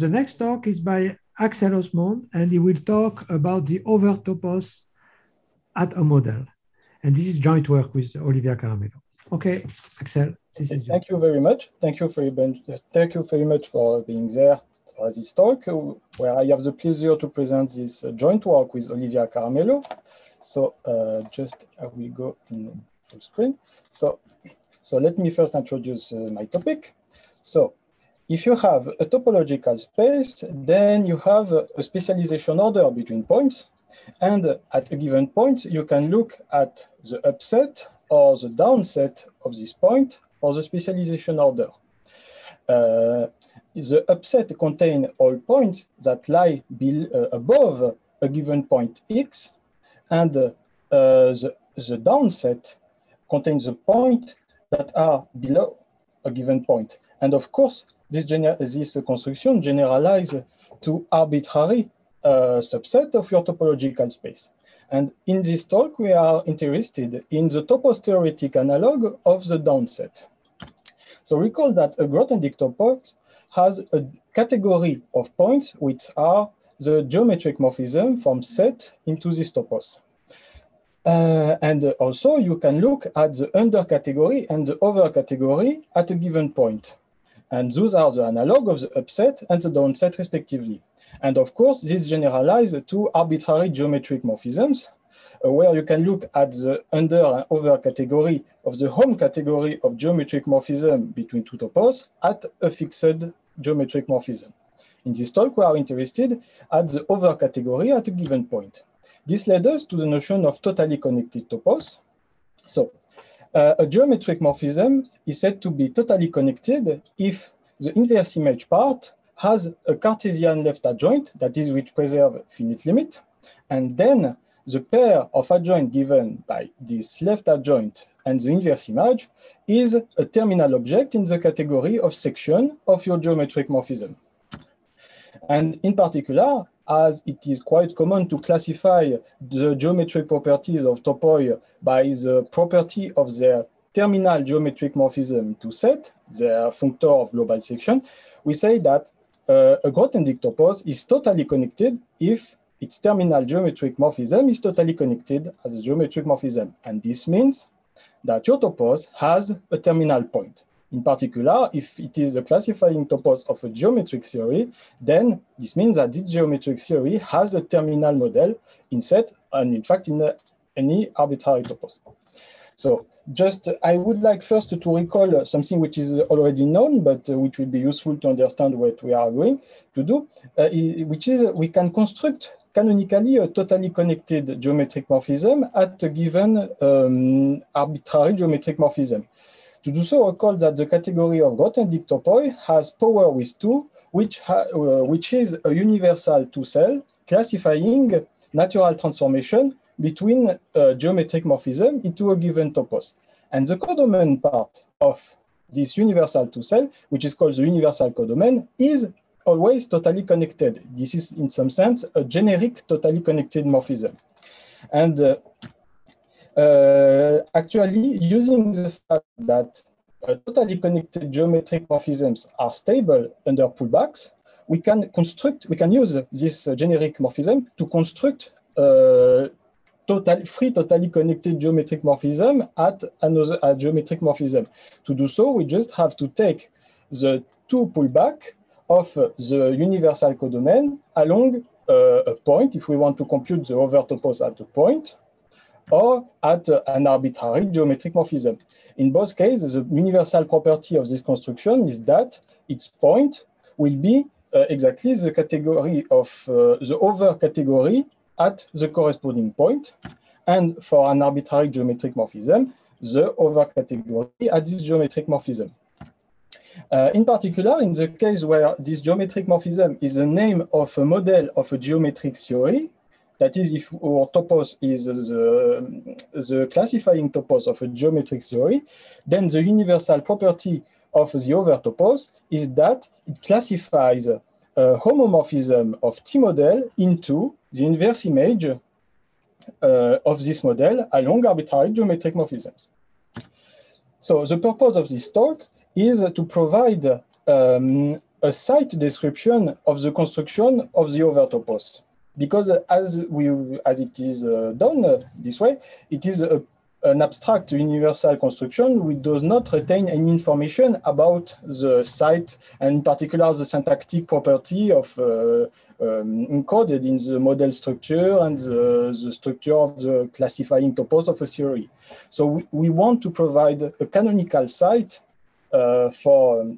The next talk is by Axel Osmond, and he will talk about the overtopos at a model. And this is joint work with Olivia Caramello. Okay, Axel, this is Thank you very much. Thank you for thank you very much for being there for this talk, where I have the pleasure to present this joint work with Olivia Caramello. So uh, just I will go in full screen. So so let me first introduce uh, my topic. So if you have a topological space, then you have a specialization order between points. And at a given point, you can look at the upset or the downset of this point or the specialization order. Uh, the upset contain all points that lie uh, above a given point x, and uh, the, the downset contains the point that are below a given point. And of course, this, this construction generalizes to arbitrary uh, subset of your topological space. And in this talk, we are interested in the topos theoretic analog of the downset. So recall that a Grothendieck topos has a category of points which are the geometric morphism from set into this topos. Uh, and also you can look at the under category and the over category at a given point. And those are the analog of the upset and the downset respectively. And of course, this generalizes to arbitrary geometric morphisms, uh, where you can look at the under and over category of the hom category of geometric morphism between two topos at a fixed geometric morphism. In this talk, we are interested at the over category at a given point. This led us to the notion of totally connected topos. So uh, a geometric morphism is said to be totally connected if the inverse image part has a Cartesian left adjoint, that is, which preserve finite limit, and then the pair of adjoint given by this left adjoint and the inverse image is a terminal object in the category of section of your geometric morphism. And in particular, as it is quite common to classify the geometric properties of topoi by the property of their terminal geometric morphism to set, their functor of global section, we say that uh, a Grothendieck topos is totally connected if its terminal geometric morphism is totally connected as a geometric morphism. And this means that your topos has a terminal point. In particular, if it is a classifying topos of a geometric theory, then this means that this geometric theory has a terminal model in set and in fact in a, any arbitrary topos. So just I would like first to recall something which is already known, but uh, which will be useful to understand what we are going to do, uh, which is we can construct canonically a totally connected geometric morphism at a given um, arbitrary geometric morphism. To do so, recall that the category of Grothendieck topoi has power with 2, which, uh, which is a universal two-cell classifying natural transformation between a geometric morphism into a given topos. And the codomain part of this universal two-cell, which is called the universal codomain, is always totally connected. This is, in some sense, a generic totally connected morphism. And uh, uh, actually using the fact that uh, totally connected geometric morphisms are stable under pullbacks, we can construct, we can use this uh, generic morphism to construct uh, total, free totally connected geometric morphism at another a geometric morphism. To do so, we just have to take the two pullback of the universal codomain along uh, a point, if we want to compute the overtopos at a point, or at an arbitrary geometric morphism. In both cases, the universal property of this construction is that its point will be uh, exactly the category of uh, the over category at the corresponding point. And for an arbitrary geometric morphism, the over category at this geometric morphism. Uh, in particular, in the case where this geometric morphism is the name of a model of a geometric theory, that is, if our topos is the, the classifying topos of a geometric theory, then the universal property of the over topos is that it classifies a homomorphism of T model into the inverse image uh, of this model along arbitrary geometric morphisms. So the purpose of this talk is to provide um, a site description of the construction of the overtopos. Because as we as it is uh, done uh, this way, it is a, an abstract universal construction which does not retain any information about the site and in particular the syntactic property of uh, um, encoded in the model structure and the, the, structure of the classifying topos of a theory. So we, we want to provide a canonical site uh, for,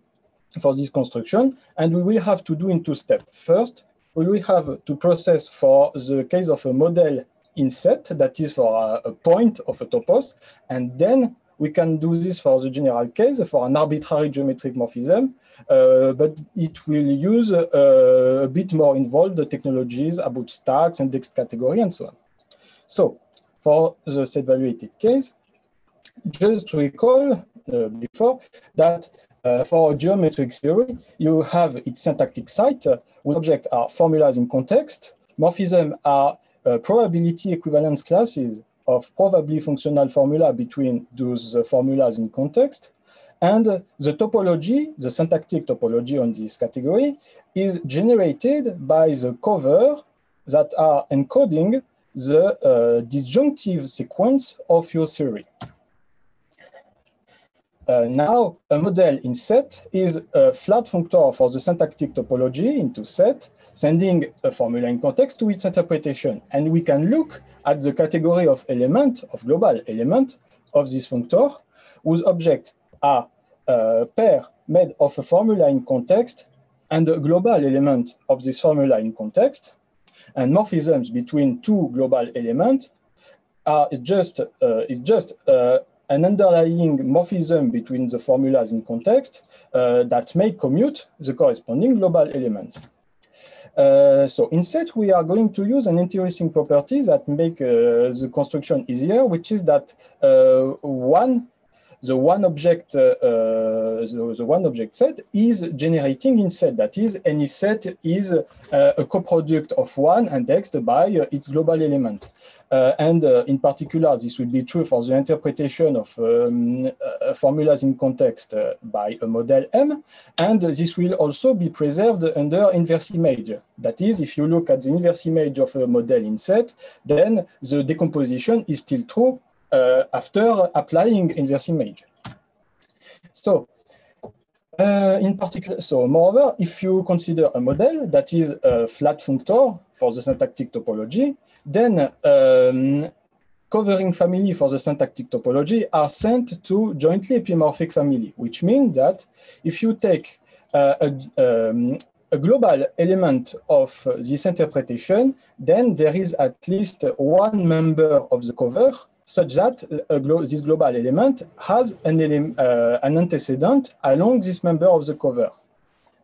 for this construction, and we will have to do in two steps. First, we will have to process for the case of a model in set, that is for a, a point of a topos, and then we can do this for the general case for an arbitrary geometric morphism, uh, but it will use uh, a bit more involved technologies about stacks, index category, and so on. So for the set evaluated case, just to recall uh, before that uh, for geometric theory, you have its syntactic site uh, where objects are formulas in context. Morphisms are uh, probability equivalence classes of provably functional formula between those formulas in context. And the topology, the syntactic topology on this category, is generated by the cover that are encoding the uh, disjunctive sequents of your theory. Uh, now, a model in set is a flat functor for the syntactic topology into set, sending a formula in context to its interpretation. And we can look at the category of element, of global element of this functor, whose objects are a pair made of a formula in context and a global element of this formula in context. And morphisms between two global elements are just, uh, is just uh, an underlying morphism between the formulas in context uh, that may commute the corresponding global elements. Uh, so instead, we are going to use an interesting property that make uh, the construction easier, which is that uh, one the one object, uh, uh, the, the, one object set is generating in set. That is, any set is uh, a coproduct of one indexed by its global element. Uh, and uh, in particular, this will be true for the interpretation of um, uh, formulas in context by a model M. And this will also be preserved under inverse image. That is, if you look at the inverse image of a model in set, then the decomposition is still true uh, after applying inverse image. So uh, in particular, so moreover, if you consider a model that is a flat functor for the syntactic topology, then um, covering family for the syntactic topology are sent to jointly epimorphic family, which means that if you take uh, a, um, a global element of this interpretation, then there is at least one member of the cover such that glo this global element has an, uh, an antecedent along this member of the cover.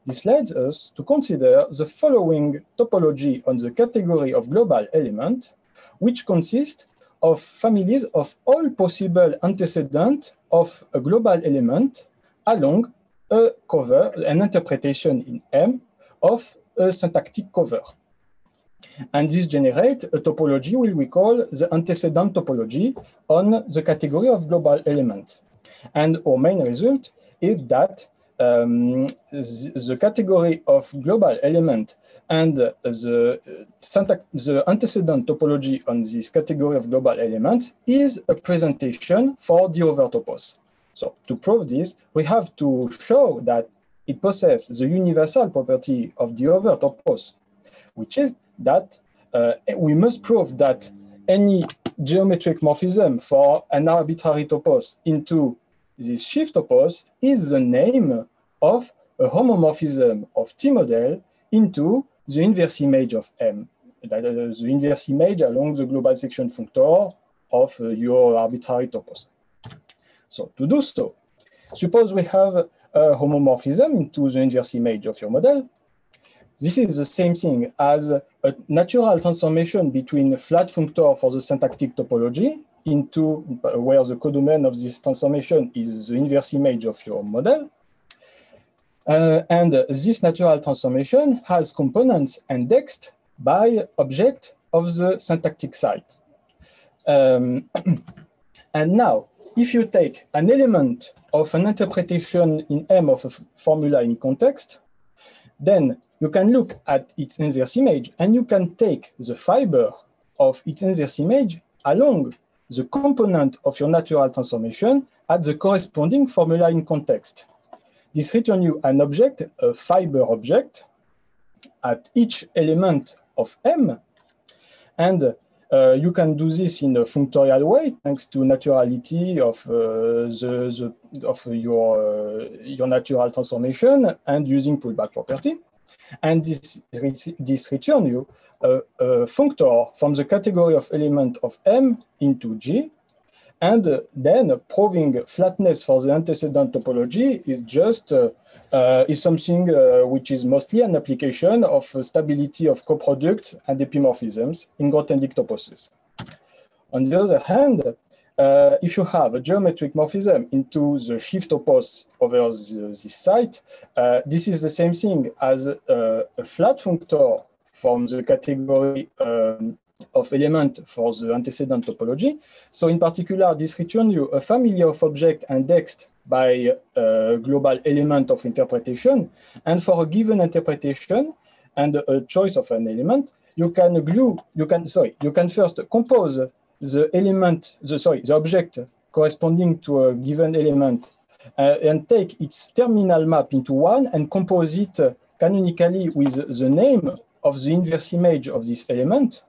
This leads us to consider the following topology on the category of global element, which consists of families of all possible antecedents of a global element along a cover, an interpretation in M of a syntactic cover. And this generates a topology which we call the antecedent topology on the category of global elements. And our main result is that um, the category of global element and the, the antecedent topology on this category of global element is a presentation for the overtopos. So to prove this, we have to show that it possesses the universal property of the overtopos, which is that uh, we must prove that any geometric morphism for an arbitrary topos into this sheaf topos is the name of a homomorphism of T model into the inverse image of M, that, uh, the inverse image along the global section functor of uh, your arbitrary topos. So to do so, suppose we have a homomorphism into the inverse image of your model. This is the same thing as a natural transformation between a flat functor for the syntactic topology into where the codomain of this transformation is the inverse image of your model. Uh, and this natural transformation has components indexed by object of the syntactic site. Um, and now, if you take an element of an interpretation in M of a formula in context, then you can look at its inverse image and you can take the fiber of its inverse image along the component of your natural transformation at the corresponding formula in context. This returns you an object, a fiber object, at each element of M. And uh, you can do this in a functorial way, thanks to naturality of uh, the, the, of your uh, your natural transformation and using pullback property. And this this return you a, a functor from the category of element of M into G, and then proving flatness for the antecedent topology is just uh, uh, is something uh, which is mostly an application of stability of coproducts and epimorphisms in Grothendieck toposes. On the other hand, uh, if you have a geometric morphism into the sheaf topos over the, this site, uh, this is the same thing as uh, a flat functor from the category um, of element for the antecedent topology. So in particular, this returns you a family of objects indexed by a global element of interpretation. And for a given interpretation and a choice of an element, you can glue, you can, sorry, you can first compose the element, the, sorry, the object corresponding to a given element uh, and take its terminal map into one and compose it canonically with the name of the inverse image of this element.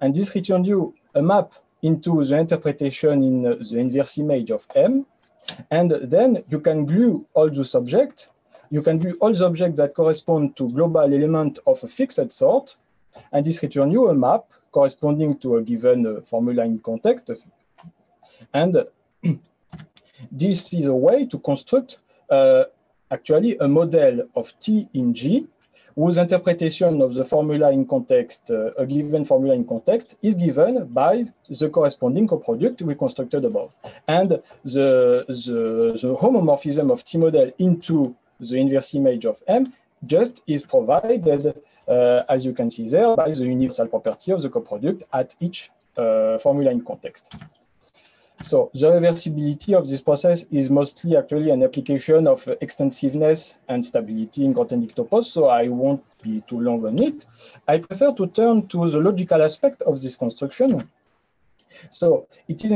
And this returns you a map into the interpretation in the inverse image of M. And then you can glue all those objects. You can glue all the objects that correspond to global element of a fixed sort. And this returns you a map corresponding to a given uh, formula in context. And this is a way to construct uh, actually a model of T in G whose interpretation of the formula in context, uh, a given formula in context, is given by the corresponding coproduct we constructed above. And the, the, the homomorphism of T model into the inverse image of M just is provided, as you can see there, by the universal property of the coproduct at each uh, formula in context. So the reversibility of this process is mostly actually an application of extensiveness and stability in Grothendieck topos, so I won't be too long on it. I prefer to turn to the logical aspect of this construction. So it is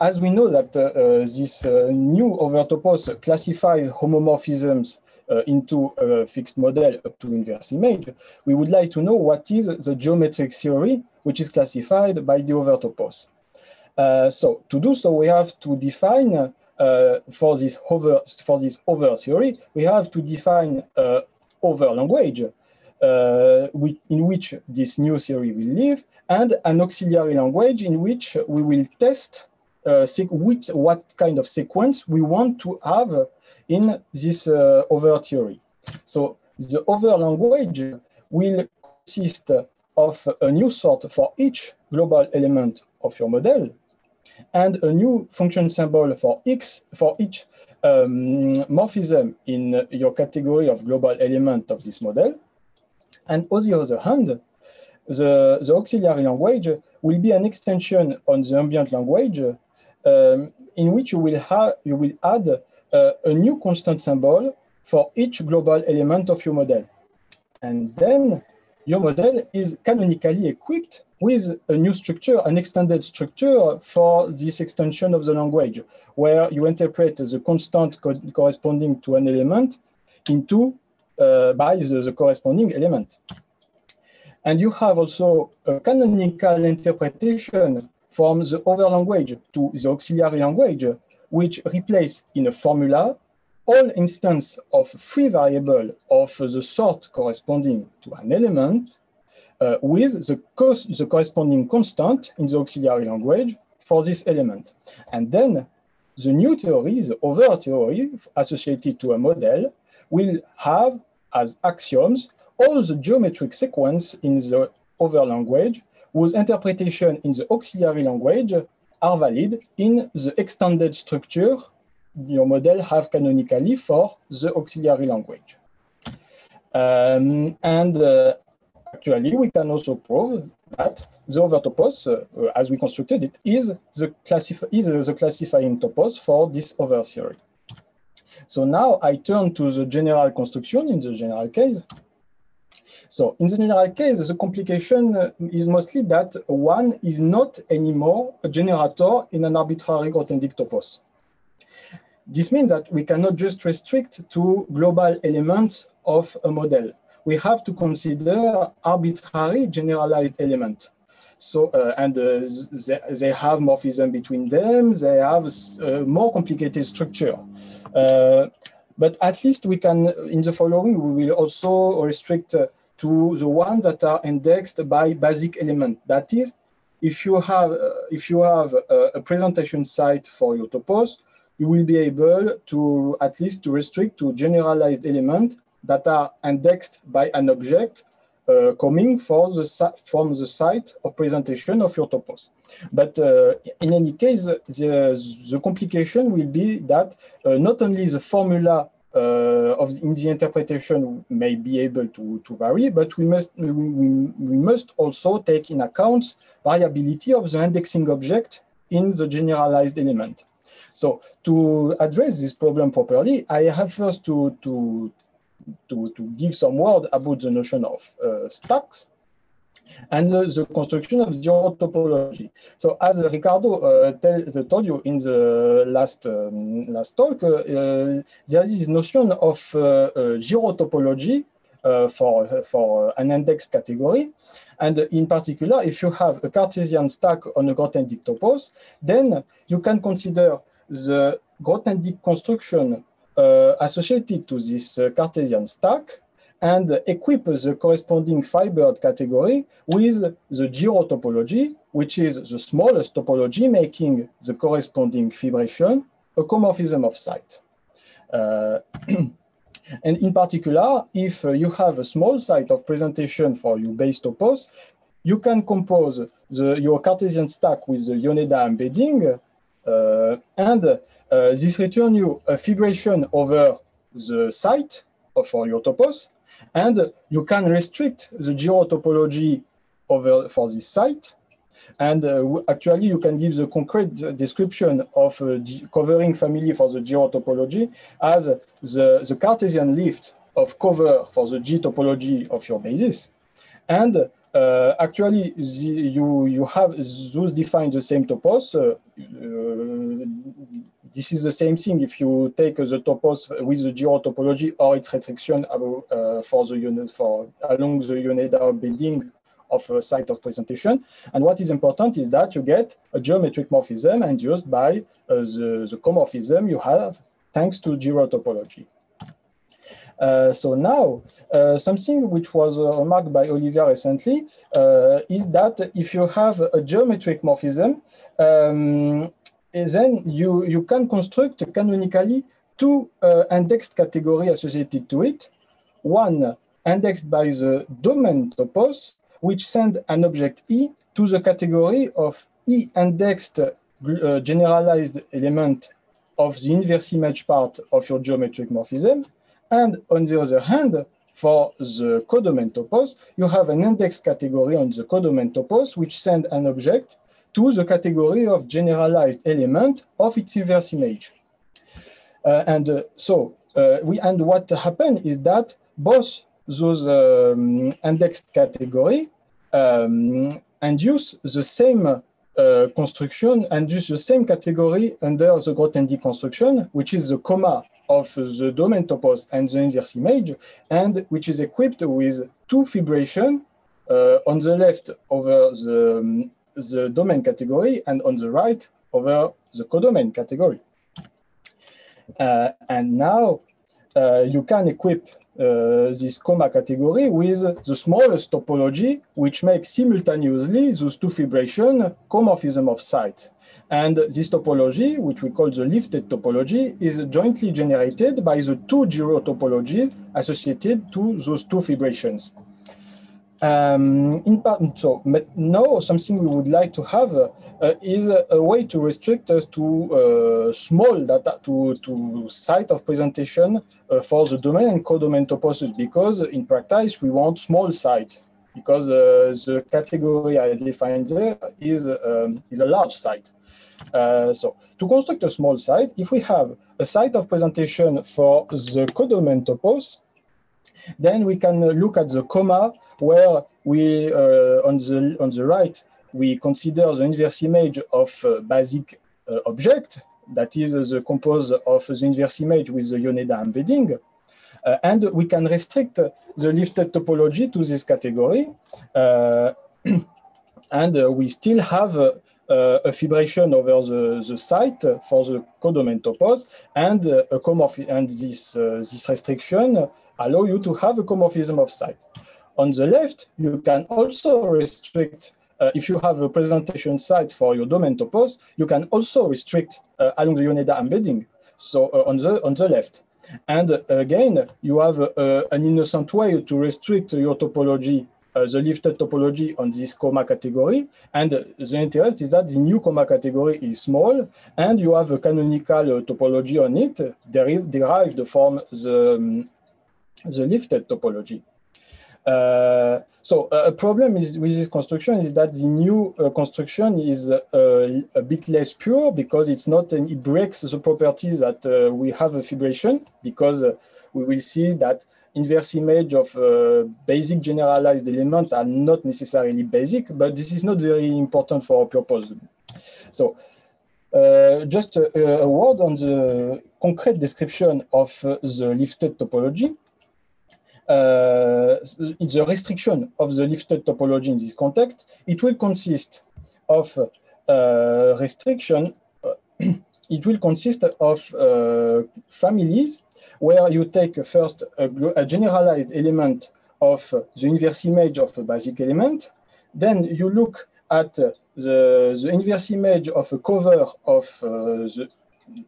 as we know that uh, uh, this uh, new overtopos classifies homomorphisms uh, into a fixed model up to inverse image, we would like to know what is the geometric theory which is classified by the overtopos. Uh, so to do so, we have to define uh, for this over for this over theory, we have to define uh, over language uh, in which this new theory will live, and an auxiliary language in which we will test uh, which, what kind of sequents we want to have in this uh, over theory. So the over language will consist of a new sort for each global element of your model and a new function symbol for x for each um, morphism in your category of global element of this model. And on the other hand, the, the auxiliary language will be an extension on the ambient language um, in which you will, have you will add uh, a new constant symbol for each global element of your model. And then your model is canonically equipped with a new structure, an extended structure for this extension of the language, where you interpret the constant co corresponding to an element into uh, by the, the, corresponding element. And you have also a canonical interpretation from the over language to the auxiliary language, which replace in a formula all instance of free variable of the sort corresponding to an element uh, with the, the corresponding constant in the auxiliary language for this element. And then the new theory, the over theory associated to a model, will have as axioms all the geometric sequents in the over language whose interpretation in the auxiliary language are valid in the extended structure your model have canonically for the auxiliary language. Um, and uh, actually, we can also prove that the overtopos, uh, as we constructed it, is the, is the classifying topos for this over theory. So now I turn to the general construction in the general case. So in the general case, the complication is mostly that one is not anymore a generator in an arbitrary Grothendieck topos. This means that we cannot just restrict to global elements of a model. We have to consider arbitrary generalized elements. So, uh, and uh, they, they, have morphism between them, they have a uh, more complicated structure. Uh, but at least we can, in the following, we will also restrict uh, to the ones that are indexed by basic element. That is, if you have, uh, if you have a, a, presentation site for your topos, you will be able to at least to restrict to generalized element that are indexed by an object uh, coming for the from the site of presentation of your topos. But uh, in any case, the, the complication will be that uh, not only the formula uh, of the, in the interpretation may be able to, to vary, but we must, we, we must also take in account variability of the indexing object in the generalized element. So to address this problem properly, I have first to, to, to, to give some word about the notion of uh, stacks and uh, the construction of Giraud topology. So as Riccardo uh, tell, told you in the last um, last talk, uh, uh there is this notion of uh, uh, Giraud topology for for an index category, and in particular, if you have a Cartesian stack on a Grothendieck topos, then you can consider the Grothendieck construction uh, associated to this uh, Cartesian stack and equip the corresponding fibered category with the Giraud topology, which is the smallest topology making the corresponding fibration a comorphism of site. Uh, and in particular, if uh, you have a small site of presentation for your base topos, you can compose the, your Cartesian stack with the Yoneda embedding, uh, and uh, this return you a fibration over the site for your topos, and you can restrict the Giraud topology over for this site. And uh, actually, you can give the concrete description of uh, covering family for the Giraud topology as the, the Cartesian lift of cover for the G topology of your basis. And uh, actually, the, you, you have those define the same topos. This is the same thing if you take the topos with the Giraud topology or its restriction uh, for the unit for along the Yoneda embedding of a site of presentation. And what is important is that you get a geometric morphism induced by uh, the, the comorphism you have thanks to Giraud topology. Uh, so now, uh, something which was uh, remarked by Olivia recently uh, is that if you have a geometric morphism, um, then you, you can construct canonically two uh, indexed category associated to it. One indexed by the domain topos, which send an object E to the category of E indexed uh, generalized element of the inverse image part of your geometric morphism. And on the other hand, for the codomain topos, you have an indexed category on the codomain topos, which send an object to the category of generalized element of its inverse image. Uh, and uh, so uh, we and what happened is that both those um, indexed category um, induce the same uh, construction and use the same category under the Grothendieck construction, which is the comma of the domain topos and the inverse image, and which is equipped with two fibration uh, on the left over the um, the domain category and on the right over the codomain category. Uh, and now uh, you can equip uh, this comma category with the smallest topology, which makes simultaneously those two fibration comorphism of sites. And this topology, which we call the lifted topology, is jointly generated by the two Giraud topologies associated to those two fibrations. Um, in part, so now something we would like to have uh, is a, a, way to restrict us to uh, small data, to, to site of presentation uh, for the domain and codomain because in practice we want small site, because uh, the category I defined there is, um, is a large site. Uh, so to construct a small site, if we have a site of presentation for the codomain topos, Then we can look at the comma where we, uh, on, the, on the right, we consider the inverse image of uh, basic uh, object, that is the compose of the inverse image with the Yoneda embedding. Uh, and we can restrict the lifted topology to this category. Uh, and uh, we still have uh, a fibration over the, the site for the codomain topos and a comorph and this, this restriction allow you to have a comorphism of site. On the left, you can also restrict uh, if you have a presentation site for your domain topos, you can also restrict uh, along the Yoneda embedding. So uh, on the on the left, and uh, again, you have uh, an innocent way to restrict your topology, uh, the lifted topology on this comma category. And the interest is that the new comma category is small, and you have a canonical topology on it derived derived from the um, the lifted topology. Uh, so uh, a problem is with this construction is that the new uh, construction is uh, a bit less pure because it's not an, it breaks the properties that uh, we have a fibration because we will see that inverse image of basic generalized element are not necessarily basic, but this is not very important for our purpose. So just a, a, word on the concrete description of the lifted topology the restriction of the lifted topology in this context, it will consist of uh, restriction, uh, it will consist of uh, families where you take first a, a, generalized element of the inverse image of a basic element, then you look at the, the inverse image of a cover of uh, the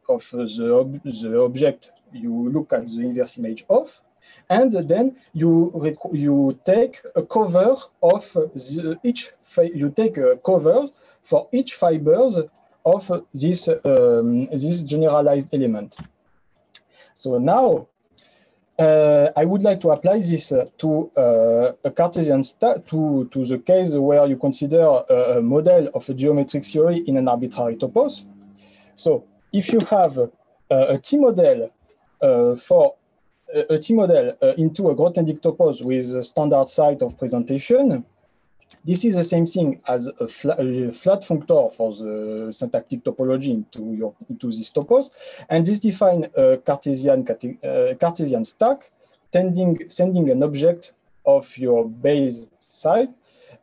of the, ob the object you look at the inverse image of, and then you you take a cover of the, each you take a cover for each fibers of this um, this generalized element. So now uh, I would like to apply this uh, to uh, a Cartesian to to the case where you consider a, a, model of a geometric theory in an arbitrary topos. So if you have a T model uh, for a T model uh, into a Grothendieck topos with a standard site of presentation, this is the same thing as a, a, flat functor for the syntactic topology into, your, into this topos. And this define a Cartesian, uh, Cartesian stack tending, sending an object of your base site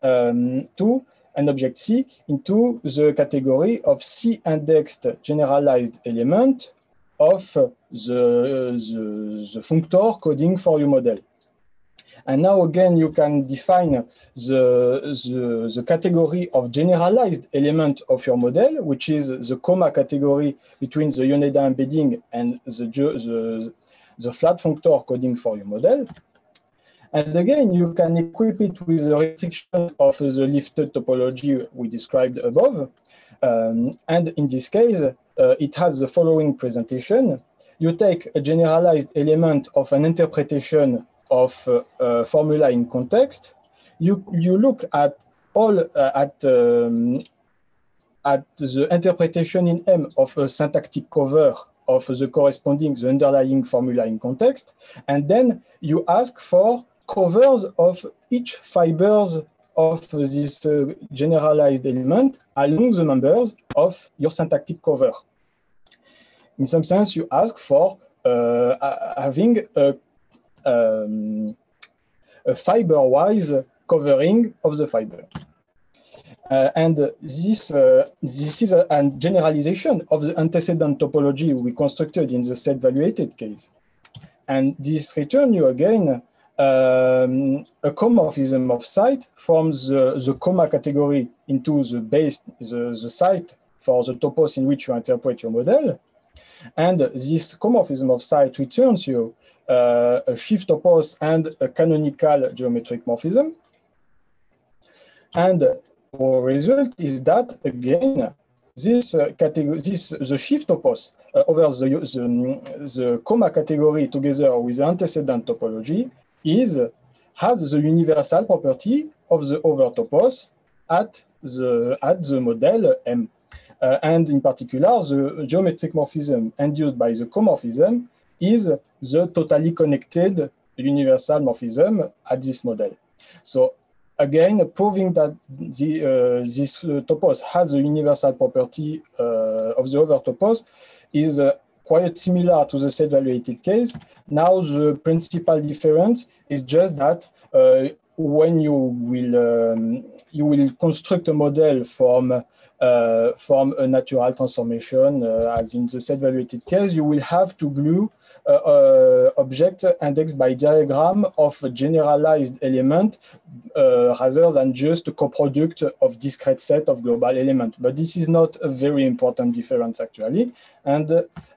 um, to an object C into the category of C-indexed generalized element of the, the, the functor coding for your model. And now again, you can define the, the, the, category of generalized element of your model, which is the comma category between the Yoneda embedding and the, the, the flat functor coding for your model. And again, you can equip it with the restriction of the lifted topology we described above. Um, and in this case, uh, it has the following presentation. You take a generalized element of an interpretation of uh, formula in context. You, you look at all uh, at, um, at the interpretation in M of a syntactic cover of the corresponding, the underlying formula in context. And then you ask for covers of each fibers of this uh, generalized element along the members of your syntactic cover. In some sense, you ask for uh, having a, um, a fiber-wise covering of the fiber. Uh, and this, uh, this is a, a, generalization of the antecedent topology we constructed in the set valuated case. And this return you again um, a comorphism of site from the, the comma category into the base, the, the site for the topos in which you interpret your model. And this comorphism of site returns you uh, a sheaf topos and a canonical geometric morphism. And the result is that, again, this uh, category, this the sheaf topos uh, over the, the, the comma category together with the antecedent topology is has the universal property of the over topos at the at the model M. Uh, and in particular, the geometric morphism induced by the comorphism is the totally connected universal morphism at this model. So again, proving that the, uh, this uh, topos has a universal property uh, of the other topos is uh, quite similar to the set-valuated case. Now the principal difference is just that uh, when you will um, you will construct a model from uh, from a natural transformation, uh, as in the set-valuated case, you will have to glue object indexed by diagram of a generalized element uh, rather than just a coproduct of discrete set of global element. But this is not a very important difference actually. And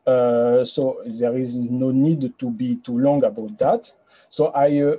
so there is no need to be too long about that. So I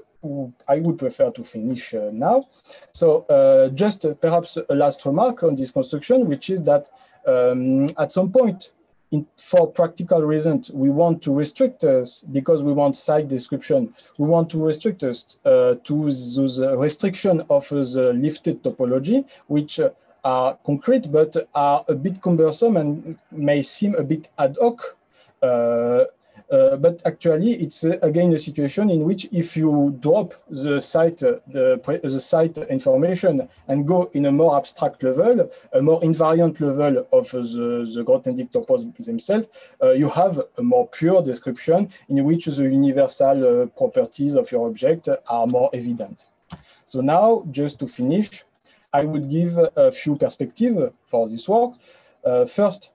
I would prefer to finish uh, now. So uh, just uh, perhaps a last remark on this construction, which is that um, at some point, in, for practical reasons, we want to restrict us because we want site description. We want to restrict us uh, to those restriction of the lifted topology, which uh, are concrete but are a bit cumbersome and may seem a bit ad hoc uh, uh, but actually, it's uh, again a situation in which if you drop the site, uh, the, the site information and go in a more abstract level, a more invariant level of the, the Grothendieck topos themselves, uh, you have a more pure description in which the universal uh, properties of your object are more evident. So now, just to finish, I would give a few perspectives for this work. Uh, first,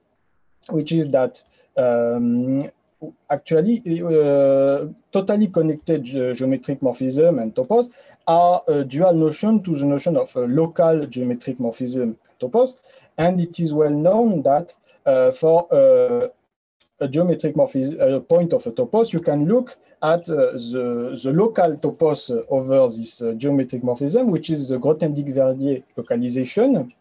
which is that um, actually uh, totally connected geometric morphism and topos are a dual notion to the notion of local geometric morphism topos. And it is well known that uh, for uh, a geometric morphism, a point of a topos, you can look at uh, the, the local topos over this uh, geometric morphism, which is the Grothendieck-Verdier localization.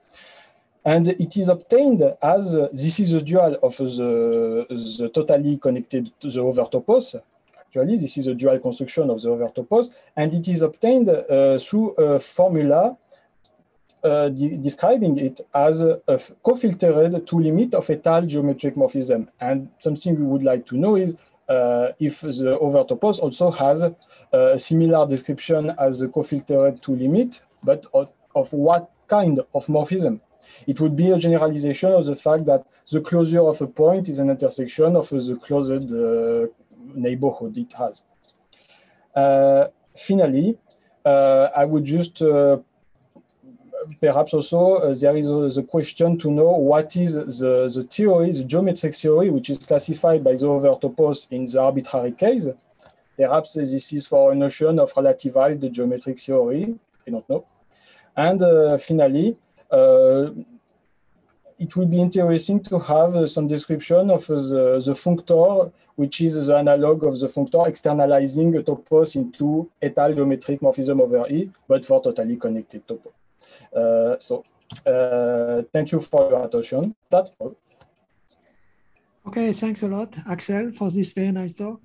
And it is obtained as uh, this is a dual of the, the totally connected to the over topos. Actually, this is a dual construction of the over topos, and it is obtained uh, through a formula uh, de describing it as a, a co-filtered two limit of étale geometric morphism. And something we would like to know is uh, if the over topos also has a similar description as the co-filtered two limit, but of, of what kind of morphism. It would be a generalization of the fact that the closure of a point is an intersection of the closed uh, neighborhood it has. Uh, finally, uh, I would just uh, perhaps also uh, there is a, the question to know what is the, the theory, the geometric theory, which is classified by the over topos in the arbitrary case. Perhaps this is for a notion of relativized geometric theory. I don't know. And uh, finally, uh, it will be interesting to have uh, some description of uh, the, the functor, which is the analog of the functor externalizing a topos into étale geometric morphism over E, but for totally connected topo. Uh, so uh, thank you for your attention. That's all. Okay, thanks a lot, Axel, for this very nice talk.